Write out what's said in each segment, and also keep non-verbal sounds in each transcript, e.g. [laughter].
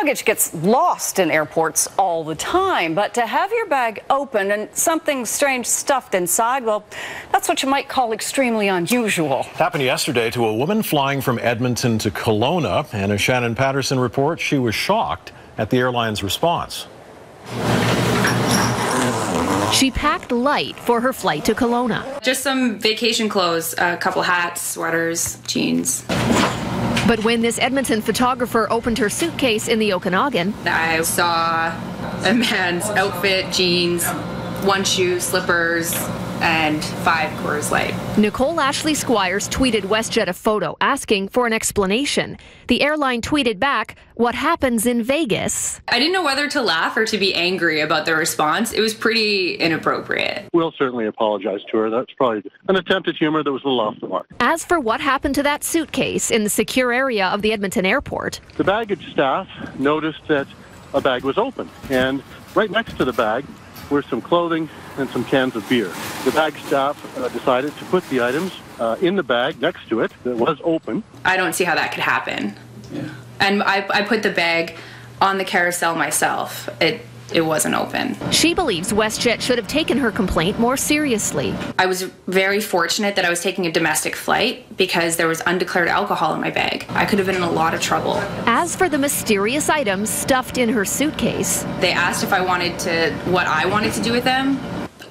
Luggage gets lost in airports all the time, but to have your bag open and something strange stuffed inside, well, that's what you might call extremely unusual. Happened yesterday to a woman flying from Edmonton to Kelowna, and as Shannon Patterson reports, she was shocked at the airline's response. She packed light for her flight to Kelowna. Just some vacation clothes, a couple hats, sweaters, jeans. But when this Edmonton photographer opened her suitcase in the Okanagan, I saw a man's outfit, jeans, one shoe, slippers, and five Coors Light. Nicole Ashley Squires tweeted WestJet a photo asking for an explanation. The airline tweeted back, What happens in Vegas? I didn't know whether to laugh or to be angry about the response. It was pretty inappropriate. We'll certainly apologize to her. That's probably an attempt at humor that was a little off the mark. As for what happened to that suitcase in the secure area of the Edmonton airport, the baggage staff noticed that a bag was open, and right next to the bag were some clothing and some cans of beer. The bag staff uh, decided to put the items uh, in the bag next to it that was open. I don't see how that could happen. Yeah. And I, I put the bag on the carousel myself. It it wasn't open. She believes WestJet should have taken her complaint more seriously. I was very fortunate that I was taking a domestic flight because there was undeclared alcohol in my bag. I could have been in a lot of trouble. As for the mysterious items stuffed in her suitcase, they asked if I wanted to, what I wanted to do with them.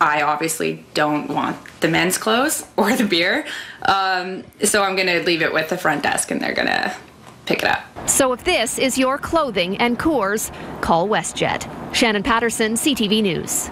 I obviously don't want the men's clothes [laughs] or the beer. Um, so I'm going to leave it with the front desk and they're going to pick it up. So if this is your clothing and Coors, call WestJet. Shannon Patterson, CTV News.